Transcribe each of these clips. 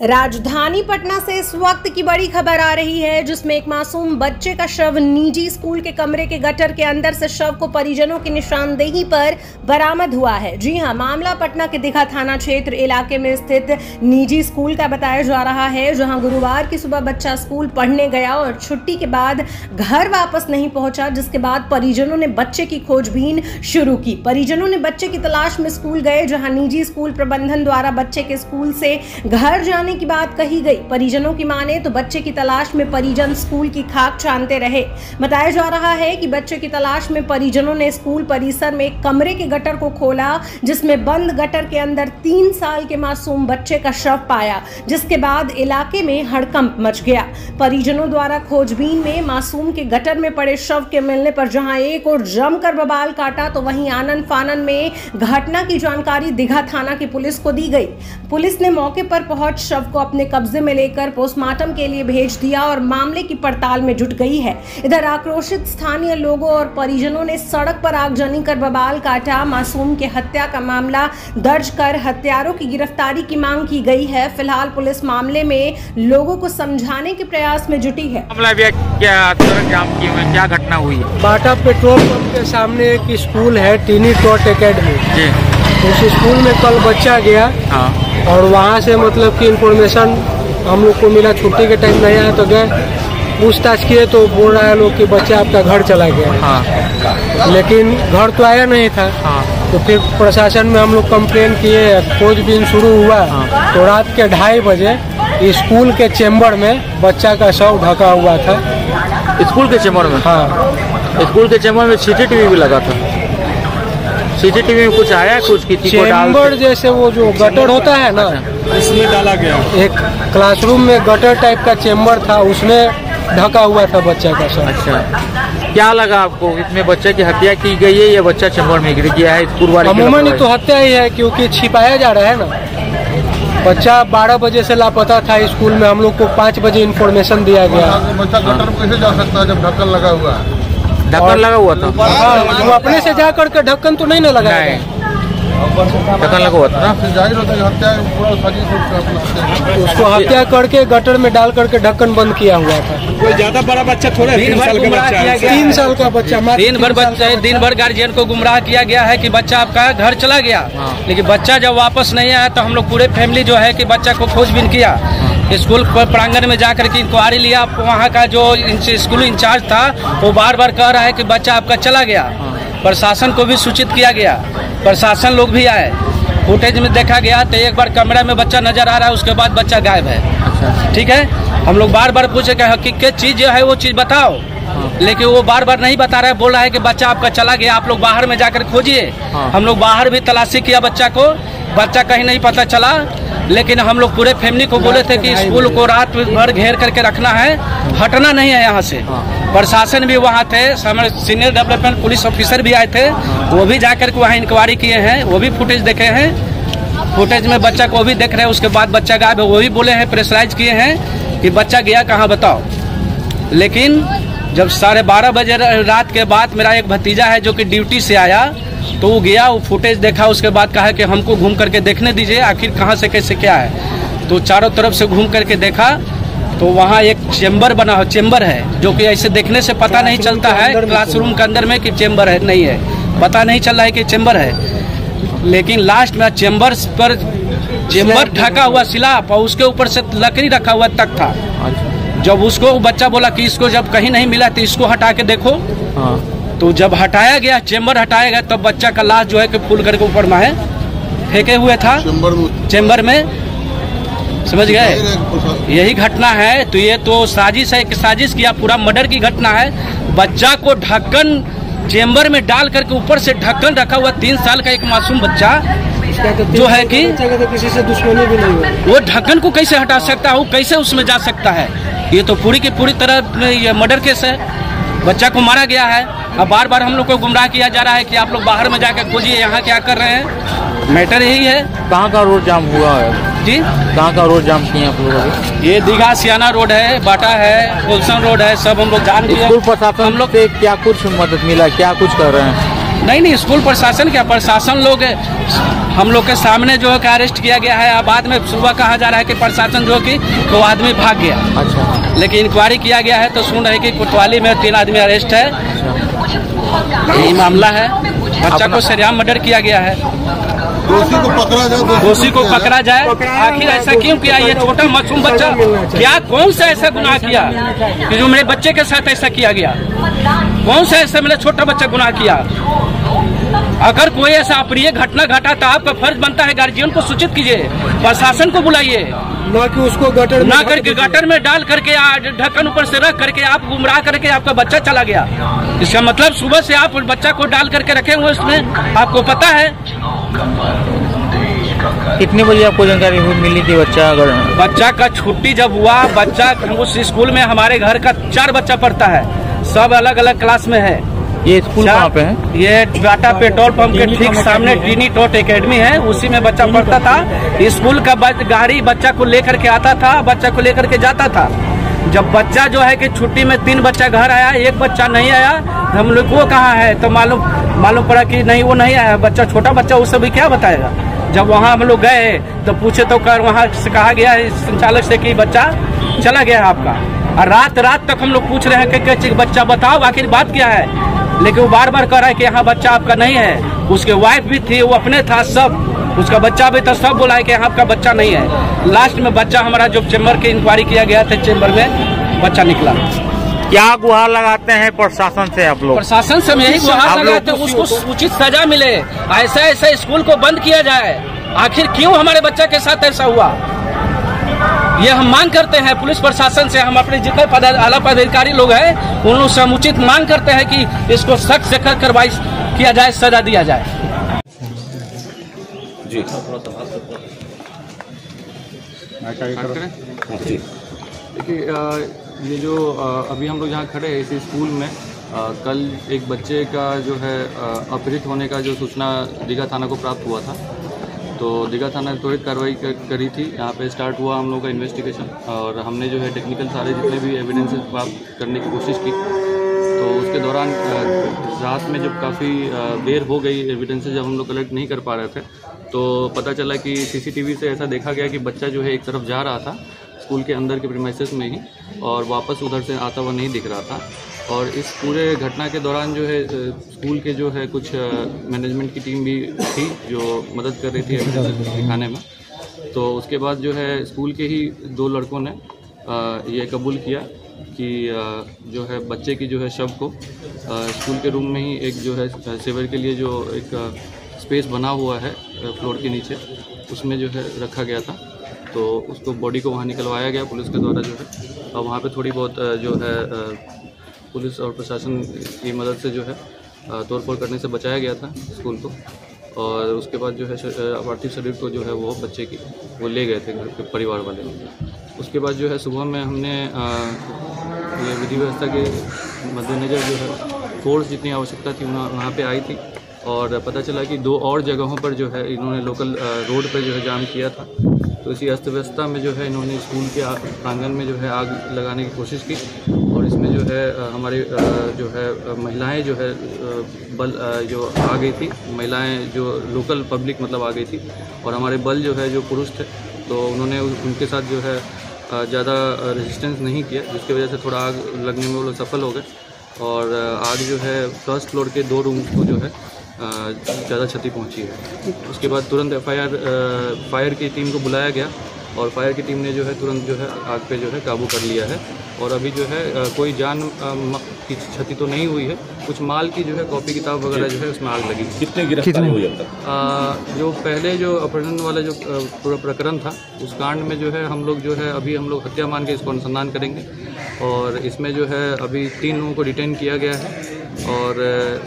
राजधानी पटना से इस वक्त की बड़ी खबर आ रही है, जिसमें एक मासूम बच्चे का शव निजी स्कूल के कमरे के गटर के अंदर से शव को परिजनों की निशानदेही पर बरामद हुआ है। जी हाँ, मामला पटना के दिघा थाना क्षेत्र इलाके में स्थित निजी स्कूल का बताया जा रहा है, जहाँ गुरुवार की सुबह बच्चा स्कूल पढ़ने गया और छुट्टी के बाद घर वापस नहीं पहुँचा, जिसके बाद परिजनों ने बच्चे की खोजबीन शुरू की। परिजनों ने बच्चे की तलाश में स्कूल गए, जहाँ निजी स्कूल प्रबंधन द्वारा बच्चे के स्कूल से घर जाने की बात कही गई। परिजनों की माने तो बच्चे की तलाश में परिजन स्कूल की खाक छानते रहे। बताया जा रहा है कि बच्चे की तलाश में परिजनों ने स्कूल परिसर में एक कमरे के गटर को खोला, जिसमें बंद गटर के अंदर तीन साल के मासूम बच्चे का शव पाया, जिसके बाद इलाके में हड़कंप मच गया। परिजनों द्वारा खोजबीन में मासूम के गटर में पड़े शव के मिलने पर जहाँ एक और जमकर बबाल काटा तो वहीं आनंद फानन में घटना की जानकारी दिघा थाना की पुलिस को दी गई। पुलिस ने मौके पर पहुँच शव को अपने कब्जे में लेकर पोस्टमार्टम के लिए भेज दिया और मामले की पड़ताल में जुट गई है। इधर आक्रोशित स्थानीय लोगों और परिजनों ने सड़क पर आगजनी कर बबाल काटा। मासूम के हत्या का मामला दर्ज कर हत्यारों की गिरफ्तारी की मांग की गई है। फ़िलहाल पुलिस मामले में लोगों को समझाने के प्रयास में जुटी है। क्या हैं? घटना हुई है? बाटा पेट्रोल पंप के सामने एक स्कूल है टीनी टॉट एकेडमी। जी। उस स्कूल में कल बच्चा गया। हाँ। और वहाँ से मतलब कि इन्फॉर्मेशन हम लोग को मिला छुट्टी के टाइम नहीं आया तो गए। पूछताछ किए तो बोल रहा है लोग कि बच्चा आपका घर चला गया। हाँ। लेकिन घर तो आया नहीं था। हाँ। तो फिर प्रशासन में हम लोग कंप्लेन किए खोजबीन शुरू हुआ। तो रात के ढाई बजे स्कूल के चेम्बर में बच्चा का शव ढका हुआ था। स्कूल के चैम्बर में? हाँ। स्कूल के चैम्बर में सीसीटीवी भी लगा था। सीसीटीवी में कुछ आया कुछ किसी को डाल जैसे वो जो गटर होता है ना इसमें डाला गया। एक क्लासरूम में गटर टाइप का चेम्बर था उसमें ढका हुआ था बच्चा का शव। अच्छा। क्या लगा आपको? इसमें बच्चे की हत्या की गई है या बच्चा चैम्बर में गिर गया है? स्कूल वाले अमूमन तो हत्या ही है क्योंकि छिपाया जा रहा है ना। बच्चा 12 बजे से लापता था स्कूल में हम लोग को 5 बजे इन्फॉर्मेशन दिया गया। बच्चा गटर में कैसे जा सकता है जब ढक्कन लगा हुआ है? ढक्कन लगा हुआ था। हाँ, वो अपने से जा करके ढक्कन तो नहीं ना लगाया ढक्कन लगा हुआ था ना? ज़ाहिर होता है हत्या है। उसको हत्या करके गटर में डाल करके ढक्कन बंद किया हुआ था। कोई ज़्यादा बड़ा बच्चा थोड़ा दिन तीन भर साल का गुमराह बच्चा किया गया तीन साल का बच्चा दिन भर बच्चा दिन भर गार्जियन को गुमराह किया गया है कि बच्चा आपका घर चला गया। हाँ। लेकिन बच्चा जब वापस नहीं आया तो हम लोग पूरे फैमिली जो है कि बच्चा को खोजबीन किया। स्कूल प्रांगण में जाकर के इंक्वायरी लिया। वहाँ का जो स्कूल इंचार्ज था वो बार बार कह रहा है कि बच्चा आपका चला गया। प्रशासन को भी सूचित किया गया। प्रशासन लोग भी आए। फुटेज में देखा गया तो एक बार कमरा में बच्चा नज़र आ रहा है उसके बाद बच्चा गायब है। ठीक है? हम लोग बार बार पूछे कि हकीकत चीज़ जो है वो चीज़ बताओ? लेकिन वो बार बार नहीं बता रहा है बोल रहा है कि बच्चा आपका चला गया आप लोग बाहर में जाकर खोजिए। हाँ। हम लोग बाहर भी तलाशी किया बच्चा को। बच्चा कहीं नहीं पता चला। लेकिन हम लोग पूरे फैमिली को बोले थे कि स्कूल को रात भर घेर करके रखना है। हटना नहीं है यहाँ से। प्रशासन भी वहाँ थे सीनियर डेवलपमेंट पुलिस ऑफिसर भी आए थे वो भी जाकर के वहाँ इंक्वायरी किए हैं वो भी फुटेज देखे हैं। फुटेज में बच्चा को भी देख रहे हैं उसके बाद बच्चा गायब है वो भी बोले हैं प्रेशराइज किए हैं कि बच्चा गया कहाँ बताओ। लेकिन जब साढ़े बारह बजे रात के बाद मेरा एक भतीजा है जो कि ड्यूटी से आया तो वो गया वो फुटेज देखा उसके बाद कहा कि हमको घूम करके देखने दीजिए आखिर कहाँ से कैसे क्या है। तो चारों तरफ़ से घूम करके देखा तो वहाँ एक चेम्बर बना हो चेम्बर है जो कि ऐसे देखने से पता नहीं चलता है क्लासरूम के अंदर में कि चेम्बर है नहीं है। पता नहीं चल रहा है कि चेम्बर है। लेकिन लास्ट में चेम्बर पर चेम्बर ढका हुआ सिलाप और उसके ऊपर से लकड़ी रखा हुआ तक था। जब उसको बच्चा बोला कि इसको जब कहीं नहीं मिला तो इसको हटा के देखो। हाँ। तो जब हटाया गया चेम्बर हटाया गया तब बच्चा का लाश जो है कि फूल करके ऊपर में है फेंके हुए था। चैम्बर में। चेम्बर में। समझ गए? यही घटना है। तो ये तो साजिश है कि साजिश किया पूरा मर्डर की घटना है। बच्चा को ढक्कन चेम्बर में डाल करके ऊपर से ढक्कन रखा हुआ तीन साल का एक मासूम बच्चा जो है कि तो किसी से दुश्मनी भी नहीं हुआ वो ढक्कन को कैसे हटा सकता है वो कैसे उसमें जा सकता है? ये तो पूरी की पूरी तरह ये मर्डर केस है। बच्चा को मारा गया है। अब बार बार हम लोग को गुमराह किया जा रहा है कि आप लोग बाहर में जाकर खोजिए यहाँ क्या कर रहे हैं? मैटर यही है। कहाँ का रोड जाम हुआ है? जी? कहाँ का रोड जाम किए आप लोग ये दीघा सियाना रोड है बाटा है गुलशन रोड है सब हम लोग जान स्कूल प्रशासन हम लोग क्या कुछ मदद मिला क्या कुछ कर रहे हैं? नहीं नहीं स्कूल प्रशासन क्या प्रशासन लोग हम लोग के सामने जो है कि अरेस्ट किया गया है बाद में सुबह कहा जा रहा है कि प्रशासन जो कि दो आदमी भाग गया। अच्छा। लेकिन इंक्वायरी किया गया है तो सुन रहे कि कोतवाली में तीन आदमी अरेस्ट है यही मामला है। बच्चा को सरेआम मर्डर किया गया है। दोषी को पकड़ा जाए दोषी को पकड़ा जाए। आखिर ऐसा क्यों किया? ये छोटा मासूम बच्चा। क्या कौन सा ऐसा गुनाह किया? कि जो मेरे बच्चे के साथ ऐसा किया गया? कौन सा ऐसा मेरा छोटा बच्चा गुनाह किया? अगर कोई ऐसा अप्रिय घटना घटा तो आपका फ़र्ज़ बनता है गार्जियन को सूचित कीजिए प्रशासन को बुलाइए। न कि उसको गटर ना करके गटर में डाल करके ढक्कन ऊपर से रख करके आप गुमराह करके आपका बच्चा चला गया। इसका मतलब सुबह से आप बच्चा को डाल करके रखे हुए उसमें आपको पता है। कितने बजे आपको जानकारी हुई मिली थी बच्चा अगर? बच्चा का छुट्टी जब हुआ बच्चा उस स्कूल में हमारे घर का चार बच्चा पढ़ता है। सब अलग अलग क्लास में है। ये स्कूल कहाँ पे है? ये टाटा पेट्रोल पंप के ठीक सामने टीनी टॉट एकेडमी है उसी में बच्चा पढ़ता था। स्कूल का बच- गाड़ी बच्चा को लेकर के आता था बच्चा को लेकर के जाता था। जब बच्चा जो है कि छुट्टी में तीन बच्चा घर आया एक बच्चा नहीं आया हम लोग वो कहाँ है? तो मालूम मालूम पड़ा कि नहीं वो नहीं आया। बच्चा छोटा बच्चा उसे भी क्या बताएगा? जब वहाँ हम लोग गए तो पूछे तो कर वहाँ से कहा गया है संचालक से कि बच्चा चला गया है आपका। और रात रात तक हम लोग पूछ रहे हैं कि बच्चा बताओ आखिर बात क्या है? लेकिन वो बार बार कह रहा है कि यहाँ बच्चा आपका नहीं है। उसके वाइफ भी थी वो अपने था सब। उसका बच्चा भी था सब बोला है कि यहाँ आपका बच्चा नहीं है। लास्ट में बच्चा हमारा जो चेम्बर के इंक्वायरी किया गया था चेम्बर में बच्चा निकला। क्या गुहार लगाते हैं प्रशासन से आप लोग? प्रशासन से हम यही गुहार लगाते हैं उसको उचित सजा मिले। ऐसा ऐसा स्कूल को बंद किया जाए। आखिर क्यों हमारे बच्चा के साथ ऐसा हुआ? ये हम मांग करते हैं पुलिस प्रशासन से हम अपने जितने पद आला पदाधिकारी लोग हैं उन लोग से हम उचित मांग करते हैं कि इसको सख्त से सख्त कार्रवाई किया जाए सजा दिया जाए। देखिए ये जो अभी हम लोग यहाँ खड़े हैं इसी स्कूल में अ, कल एक बच्चे का जो है अपहृत होने का जो सूचना दीघा थाना को प्राप्त हुआ था तो दीघा थाना ने त्वरित कार्रवाई कर- थी। यहाँ पे स्टार्ट हुआ हम लोग का इन्वेस्टिगेशन और हमने जो है टेक्निकल सारे जितने भी एविडेंसेस प्राप्त करने की कोशिश की। तो उसके दौरान रात में जब काफ़ी देर हो गई एविडेंसेज जब हम लोग कलेक्ट नहीं कर पा रहे थे तो पता चला कि सीसीटीवी से ऐसा देखा गया कि बच्चा जो है एक तरफ़ जा रहा था स्कूल के अंदर के प्रीमाइसेस में ही और वापस उधर से आता हुआ नहीं दिख रहा था। और इस पूरे घटना के दौरान जो है स्कूल के जो है कुछ मैनेजमेंट की टीम भी थी जो मदद कर रही थी दिखाने में। तो उसके बाद जो है स्कूल के ही दो लड़कों ने ये कबूल किया कि जो है बच्चे की जो है शव को स्कूल के रूम में ही एक जो है सेवर के लिए जो एक स्पेस बना हुआ है फ्लोर के नीचे, उसमें जो है रखा गया था। तो उसको बॉडी को वहाँ निकलवाया गया पुलिस के द्वारा जो है। और वहाँ पे थोड़ी बहुत जो है पुलिस और प्रशासन की मदद से जो है तोड़फोड़ करने से बचाया गया था स्कूल को। और उसके बाद जो है पार्थिव शरीर को जो है वो बच्चे की, वो ले गए थे घर के परिवार वाले। उसके बाद जो है, सुबह में हमने ये विधि व्यवस्था के मद्देनज़र जो है, फोर्स जितनी आवश्यकता थी वहाँ वहाँ पे आई थी। और पता चला कि दो और जगहों पर जो है, इन्होंने लोकल रोड पर जो है जाम किया था। तो इसी अस्त व्यवस्था में जो है इन्होंने स्कूल के प्रांगण में जो है आग लगाने की कोशिश की और इसमें जो है हमारी जो है महिलाएँ जो है बल जो आ गई थी, महिलाएँ जो लोकल पब्लिक मतलब आ गई थी और हमारे बल जो है, जो पुरुष थे तो उन्होंने उनके साथ जो है ज़्यादा रेजिस्टेंस नहीं किया, जिसकी वजह से थोड़ा आग लगने में वो लोग सफल हो गए और आग जो है फ़र्स्ट फ्लोर के दो रूम को जो है ज़्यादा क्षति पहुँची है। उसके बाद तुरंत एफआईआर फायर की टीम को बुलाया गया और फायर की टीम ने जो है तुरंत जो है आग पे जो है काबू कर लिया है। और अभी जो है कोई जान की क्षति तो नहीं हुई है। कुछ माल की जो है कॉपी किताब वगैरह जो। है उसमें आग लगी। कितने गिरफ्तारी हुई अब तक? जो पहले जो अपहरण वाला जो पूरा प्रकरण था उस कांड में जो है हम लोग जो है अभी हम लोग हत्या मान के इसको अनुसंधान करेंगे। और इसमें जो है अभी तीन लोगों को डिटेन किया गया है। और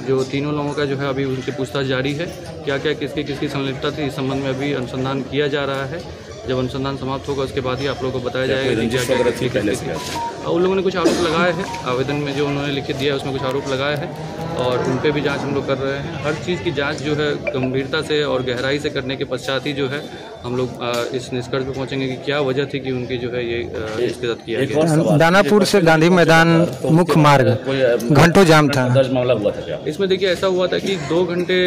जो तीनों लोगों का जो है अभी उनसे पूछताछ जारी है क्या क्या किसकी किसकी संलिप्तता थी इस संबंध में अभी अनुसंधान किया जा रहा है। जब अनुसंधान समाप्त होगा उसके बाद ही आप लोगों को बताया जाएगा क्या- उन लोगों ने कुछ आरोप लगाए हैं। आवेदन में जो उन्होंने लिखित दिया है उसमें कुछ आरोप लगाए हैं। और उन पर भी जाँच हम लोग कर रहे हैं। हर चीज़ की जाँच जो है गंभीरता से और गहराई से करने के पश्चात ही जो है हम लोग इस निष्कर्ष पे पहुँचेंगे कि क्या वजह थी कि उनकी जो है ये इसके साथ किया गया। दानापुर से गांधी मैदान मुख्य मार्ग घंटों जाम था। मामला हुआ था इसमें देखिए ऐसा हुआ था कि दो घंटे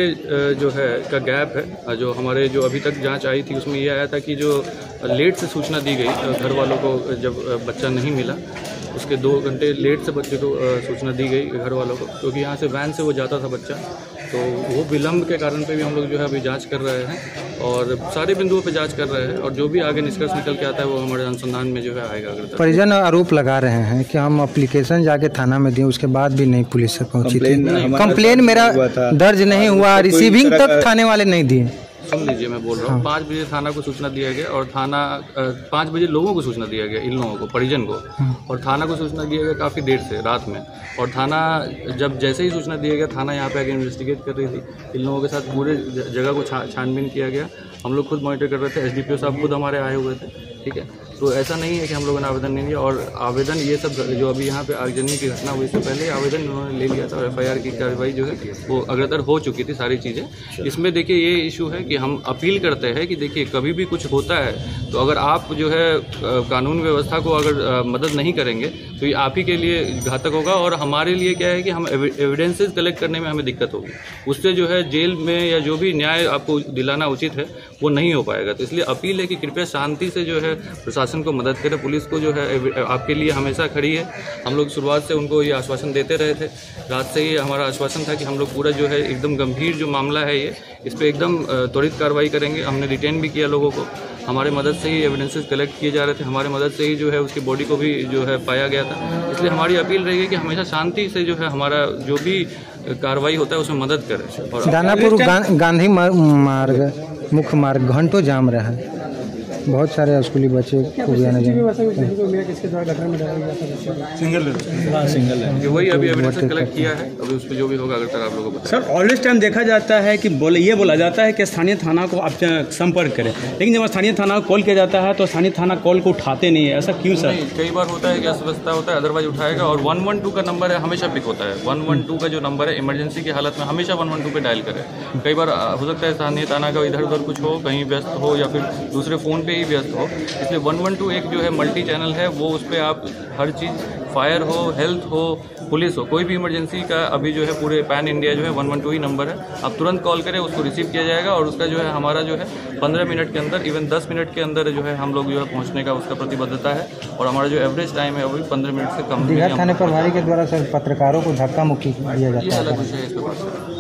जो है का गैप है जो हमारे जो अभी तक जाँच आई थी उसमें ये आया था कि जो लेट से सूचना दी गई घर वालों को जब बच्चा नहीं मिला उसके दो घंटे लेट से बच्चे को सूचना दी गई घर वालों को क्योंकि यहाँ से वैन से वो जाता था बच्चा। तो वो विलम्ब के कारण पे भी हम लोग जो है अभी जाँच कर रहे हैं और सारे बिंदुओं पे जाँच कर रहे हैं और जो भी आगे निष्कर्ष निकल के आता है वो हमारे अनुसंधान में जो है आएगा अगर परिजन आरोप लगा रहे हैं कि हम अप्लीकेशन जाके थाना में दिए उसके बाद भी नहीं पुलिस तक पहुँची थी। कंप्लेन मेरा दर्ज नहीं हुआ रिसीविंग तक थाने वाले नहीं दिए। सुन लीजिए मैं बोल रहा हूँ। पाँच बजे थाना को सूचना दिया गया और थाना पाँच बजे लोगों को सूचना दिया गया इन लोगों को परिजन को। और थाना को सूचना दिया गया काफ़ी देर से रात में। और थाना जब जैसे ही सूचना दिया गया थाना यहाँ पे आके इन्वेस्टिगेट कर रही थी। इन लोगों के साथ पूरे जगह को छानबीन किया गया। हम लोग खुद मॉनिटर कर रहे थे एसडीपीओ साहब खुद हमारे आए हुए थे ठीक है? तो ऐसा नहीं है कि हम लोगों ने आवेदन नहीं लिया और आवेदन ये सब जो अभी यहाँ पे आगजनी की घटना हुई इससे पहले आवेदन उन्होंने ले लिया था और एफआईआर की कार्रवाई जो है वो अग्रतर हो चुकी थी सारी चीज़ें। इसमें देखिए ये इशू है कि हम अपील करते हैं कि देखिए कभी भी कुछ होता है तो अगर आप जो है कानून व्यवस्था को अगर मदद नहीं करेंगे तो ये आप ही के लिए घातक होगा और हमारे लिए क्या है कि हम एविडेंसेज कलेक्ट करने में हमें दिक्कत होगी। उससे जो है जेल में या जो भी न्याय आपको दिलाना उचित है वो नहीं हो पाएगा। तो इसलिए अपील है कि कृपया शांति से जो है प्रशासन को मदद करें पुलिस को जो है आपके लिए हमेशा खड़ी है। हम लोग शुरुआत से उनको ये आश्वासन देते रहे थे। रात से ही हमारा आश्वासन था कि हम लोग पूरा जो है एकदम गंभीर जो मामला है ये इस पर एकदम त्वरित कार्रवाई करेंगे। हमने रिटेन भी किया लोगों को। हमारे मदद से ही एविडेंसेस कलेक्ट किए जा रहे थे। हमारे मदद से ही जो है उसकी बॉडी को भी जो है पाया गया था। इसलिए हमारी अपील रहेगी कि हमेशा शांति से जो है हमारा जो भी कार्रवाई होता है उसमें मदद करें। और दानापुर गांधी मार्ग। मुख्य मार्ग घंटों जाम रहा। बहुत सारे स्कूली बच्चे को भी आने जाने कि वही अभी एविडेंस कलेक्ट किया है। अभी उस पर जो भी होगा अगर तक आप लोगों को सर ऑलवेज टाइम देखा जाता है कि बोले ये बोला जाता है कि स्थानीय थाना को आप संपर्क करें। लेकिन जब स्थानीय थाना को कॉल किया जाता है तो स्थानीय थाना कॉल को उठाते नहीं है। ऐसा क्यों सर? कई बार होता है कि व्यवस्था होता है अदरवाइज़ उठाएगा। और वन वन टू का नंबर है हमेशा पिक होता है। वन वन टू का जो नंबर है इमरजेंसी की हालत में हमेशा वन वन टू पर डायल करें। कई बार हो सकता है स्थानीय थाना का इधर उधर कुछ हो कहीं व्यस्त हो या फिर दूसरे फ़ोन पे ही व्यस्त हो। इसलिए वन वन टू एक जो है मल्टी चैनल है वो उस पर आप हर चीज़ फायर हो हेल्थ हो पुलिस हो कोई भी इमरजेंसी का अभी जो है पूरे पैन इंडिया जो है वन वन टू ही नंबर है। आप तुरंत कॉल करें उसको रिसीव किया जाएगा और उसका जो है हमारा जो है पंद्रह मिनट के अंदर इवन दस मिनट के अंदर जो है हम लोग जो है पहुँचने का उसका प्रतिबद्धता है और हमारा जो एवरेज टाइम है वो भी पंद्रह मिनट से कम दीघा थाने प्रभारी के द्वारा सर पत्रकारों को धक्का मुक्की दिया जाता है।